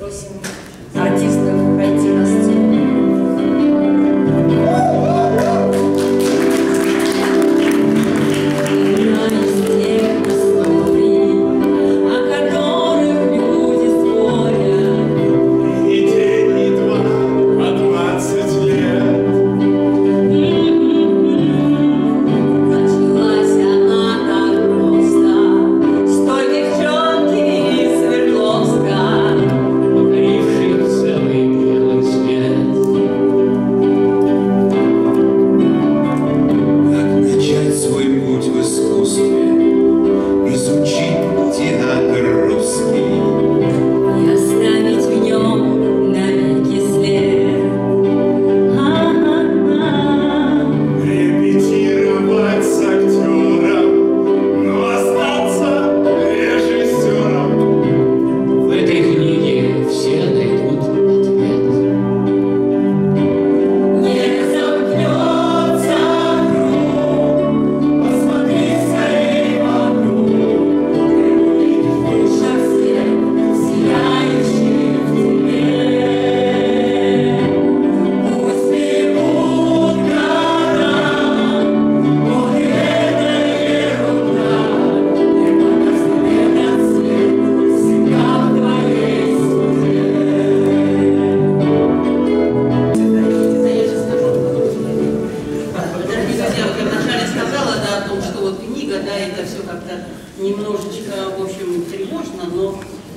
aproxima.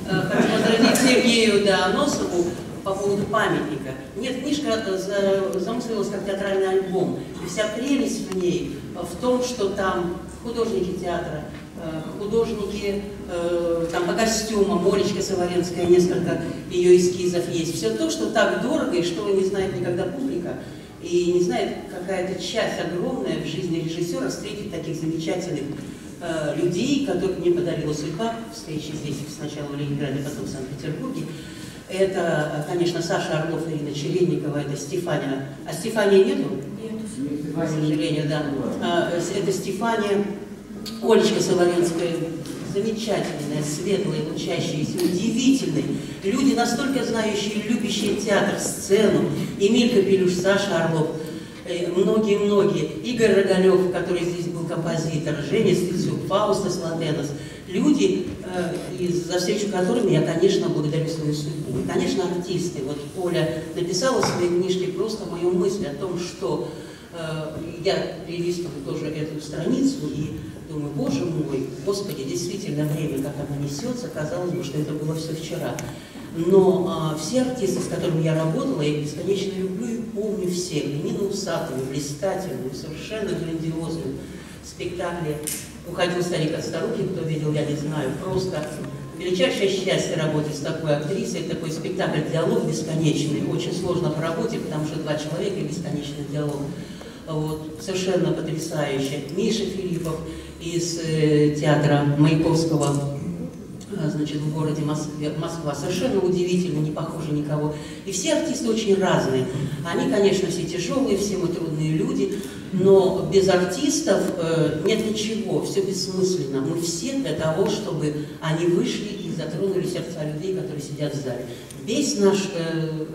Хочу возразить Сергею да, Носову по поводу памятника. Нет, книжка э, за- замыслилась как театральный альбом. И вся прелесть в ней э, в том, что там художники театра, э, художники э, там по костюмам, Олечка Саваренская, несколько ее эскизов есть. Все то, что так дорого и что не знает никогда публика. И не знает какая-то часть огромная в жизни режиссера встретить таких замечательных э, людей, которых мне подарила судьба, встречи здесь сначала в Ленинграде, потом в Санкт-Петербурге. Это, э, конечно, Саша Орлов, Ирина Чередникова, это Стефания. А Стефании нету? Нет. К сожалению, да. А, Это Стефания, Олечка Соловенская, замечательная, светлая, учащаяся, удивительные. Люди, настолько знающие, любящие театр, сцену. Эмиль Капелюш, Саша Орлов, многие-многие. Игорь Рогалев, который здесь был композитор, Женя Стецюк, Фаустас Латенос. Люди, э, за встречу которыми я, конечно, благодарю свою судьбу. И, конечно, артисты. Вот Оля написала в своей книжке просто мою мысль о том, что э, я перелистываю тоже эту страницу и думаю, боже мой, господи, действительно время, как оно несется, казалось бы, что это было все вчера. Но а, все артисты, с которыми я работала, я бесконечно люблю и помню всех. Нину Усатову, блистательную, совершенно грандиозную спектакле «Уходил старик от старухи», кто видел, я не знаю, просто величайшее счастье работать с такой актрисой, такой спектакль «Диалог бесконечный». Очень сложно по работе, потому что два человека и бесконечный диалог. Вот, совершенно потрясающе. Миша Филиппов из э, театра Маяковского значит, в городе Москве, Москва. Совершенно удивительно, не похожи никого. И все артисты очень разные. Они, конечно, все тяжелые, все мы трудные люди, но без артистов э, нет ничего, все бессмысленно. Мы все для того, чтобы они вышли и затронули сердца людей, которые сидят в зале. Весь наш, э,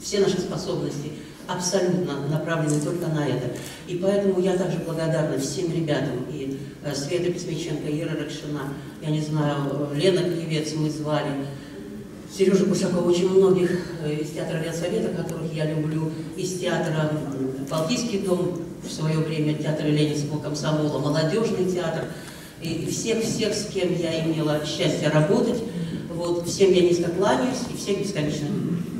все наши способности абсолютно направлены только на это. И поэтому я также благодарна всем ребятам, и э, Света Письмиченко, Ира Ракшина, я не знаю, э, Лена Кривец мы звали, Сережа Кушаков, очень многих э, из театра Ленсовета, которых я люблю, из театра Балтийский дом, в свое время театр Ленинского комсомола, молодежный театр, и всех-всех, с кем я имела счастье работать, вот, всем я низко кланяюсь и всех бесконечно люблю.